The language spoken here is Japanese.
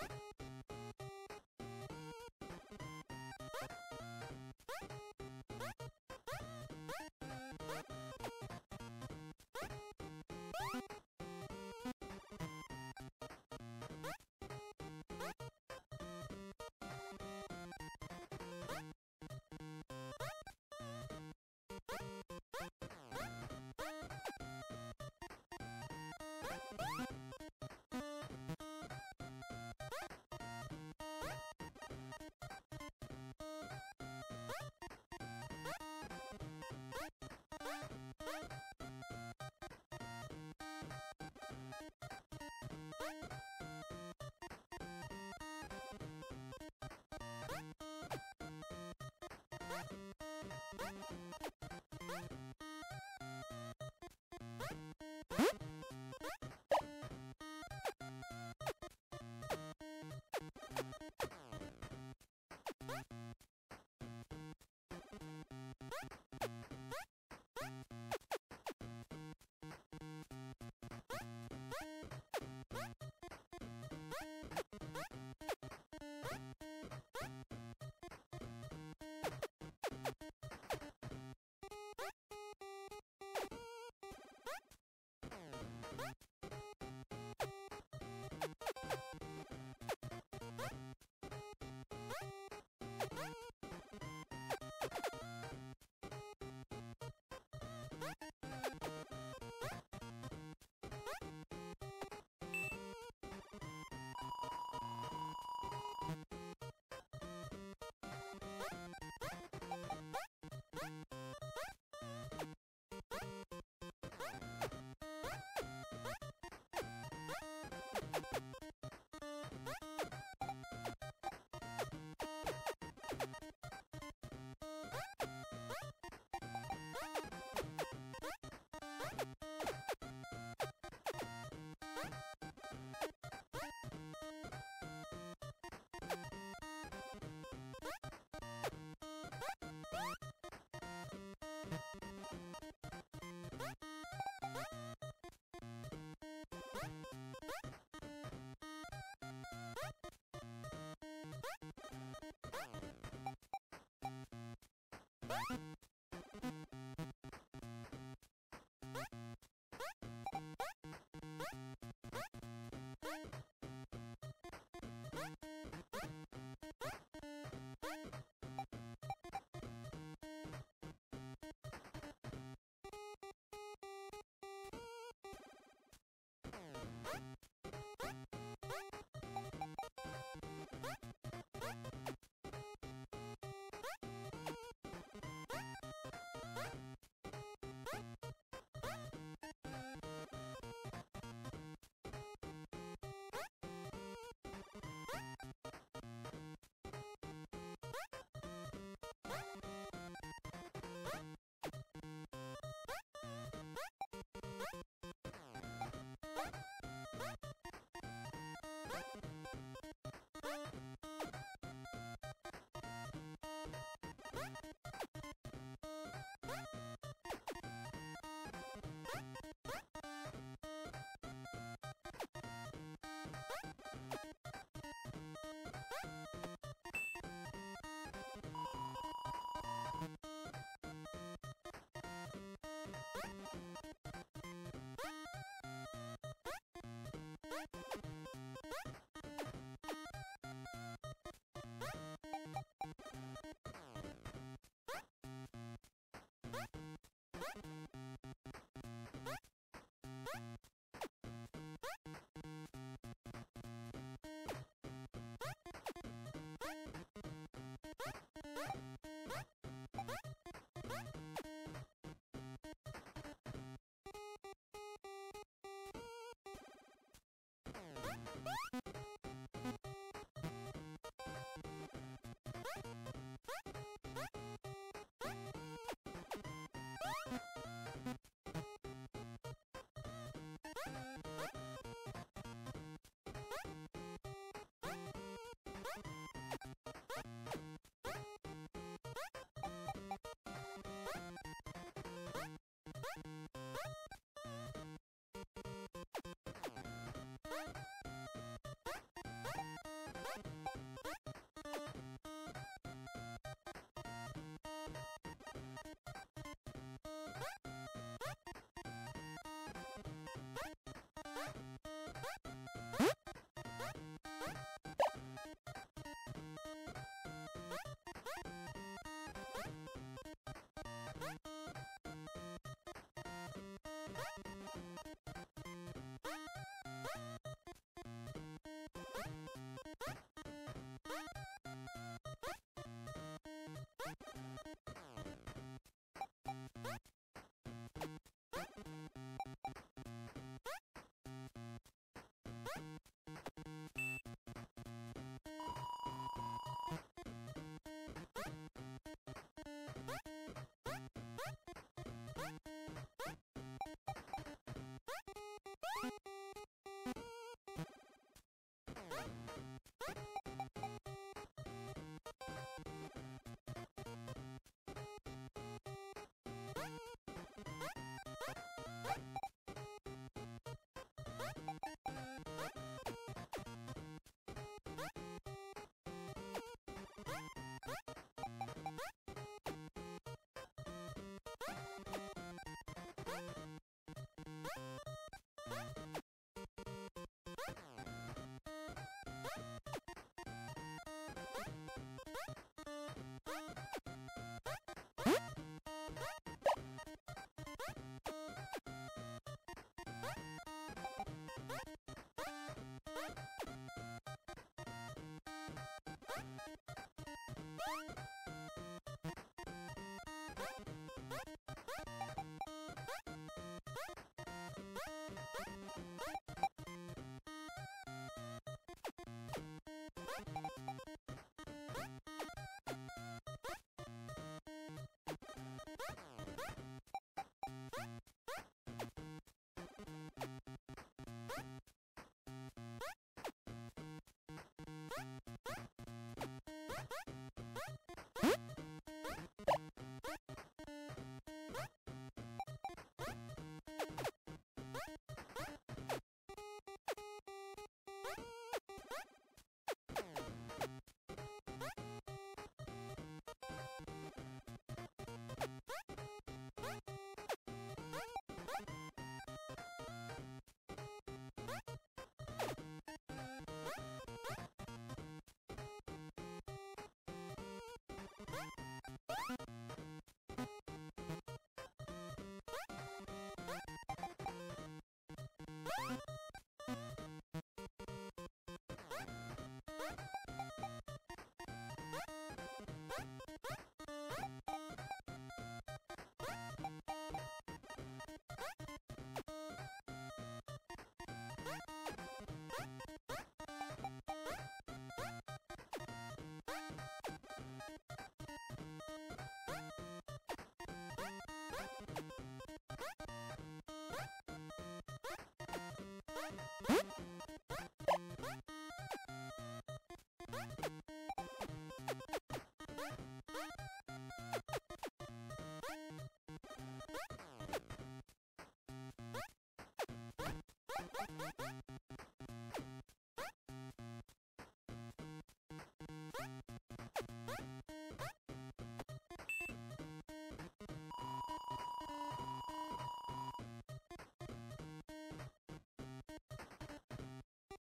Woo! What? What? You What? you you